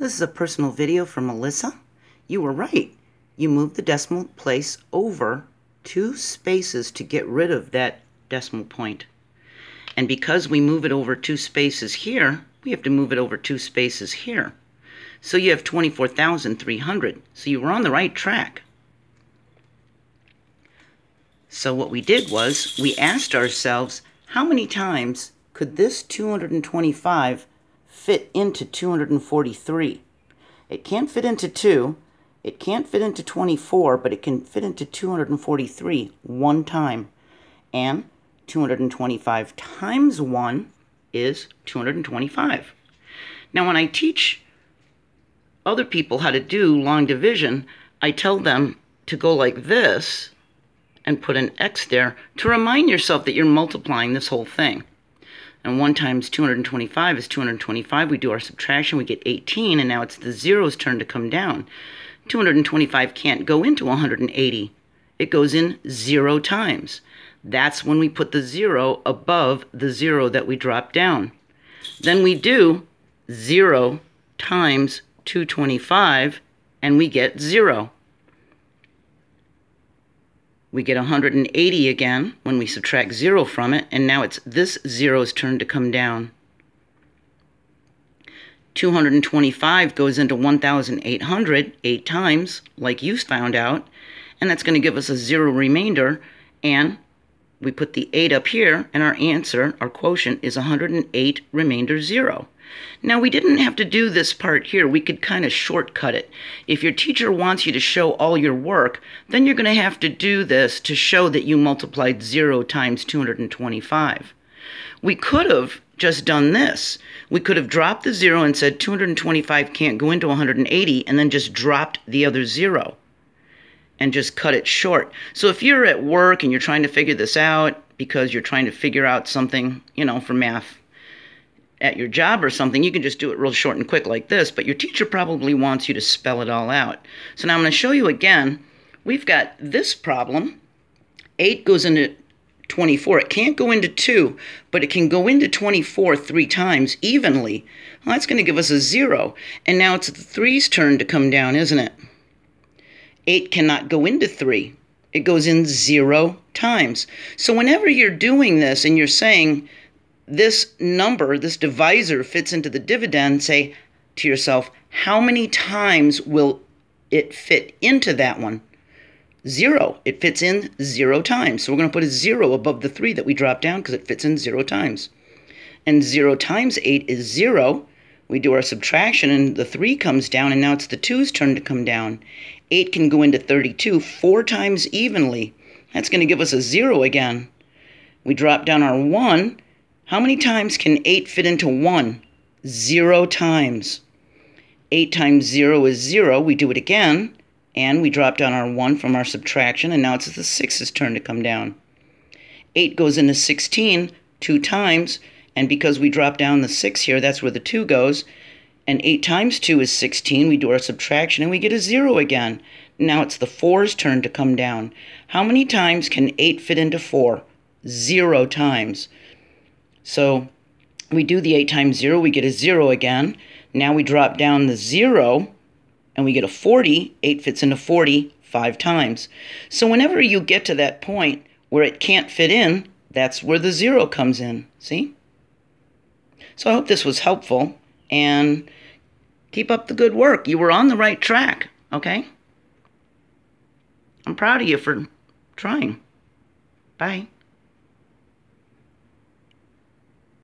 This is a personal video from Melissa. You were right. You moved the decimal place over two spaces to get rid of that decimal point. And because we move it over two spaces here, we have to move it over two spaces here. So you have 24,300. So you were on the right track. So what we did was we asked ourselves, how many times could this 225 fit into 243? It can't fit into 2, it can't fit into 24, but it can fit into 243 one time. And 225 times 1 is 225. Now when I teach other people how to do long division, I tell them to go like this and put an x there to remind yourself that you're multiplying this whole thing. And 1 times 225 is 225. We do our subtraction, we get 18, and now it's the zero's turn to come down. 225 can't go into 180. It goes in zero times. That's when we put the zero above the zero that we dropped down. Then we do 0 times 225, and we get 0 we get 180 again when we subtract 0 from it, and now it's this zero's turn to come down. 225 goes into 1,800 eight times, like you found out, and that's going to give us a zero remainder, and we put the 8 up here, and our answer, our quotient, is 108 remainder 0. Now, we didn't have to do this part here. We could kind of shortcut it. If your teacher wants you to show all your work, then you're going to have to do this to show that you multiplied 0 times 225. We could have just done this. We could have dropped the 0 and said 225 can't go into 180 and then just dropped the other 0 and just cut it short. So if you're at work and you're trying to figure this out because you're trying to figure out something, you know, for math at your job or something, you can just do it real short and quick like this, but your teacher probably wants you to spell it all out. So now I'm going to show you again. We've got this problem. 8 goes into 24. It can't go into 2, but it can go into 24 three times evenly. Well, that's going to give us a 0. And now it's the 3's turn to come down, isn't it? 8 cannot go into 3. It goes in 0 times. So whenever you're doing this and you're saying this number, this divisor fits into the dividend, say to yourself, how many times will it fit into that one? Zero. It fits in zero times. So we're going to put a zero above the three that we dropped down because it fits in zero times. And zero times eight is zero. We do our subtraction and the three comes down and now it's the 2's turn to come down. Eight can go into 32 four times evenly. That's going to give us a zero again. We drop down our one how many times can 8 fit into 1? Zero times. 8 times 0 is 0. We do it again, and we drop down our 1 from our subtraction, and now it's the 6's turn to come down. 8 goes into 16 two times, and because we drop down the 6 here, that's where the 2 goes. And 8 times 2 is 16. We do our subtraction, and we get a 0 again. Now it's the 4's turn to come down. How many times can 8 fit into 4? Zero times. So we do the 8 times 0, we get a 0 again. Now we drop down the 0, and we get a 40. 8 fits into 40 five times. So whenever you get to that point where it can't fit in, that's where the 0 comes in. See? So I hope this was helpful, and keep up the good work. You were on the right track, okay? I'm proud of you for trying. Bye.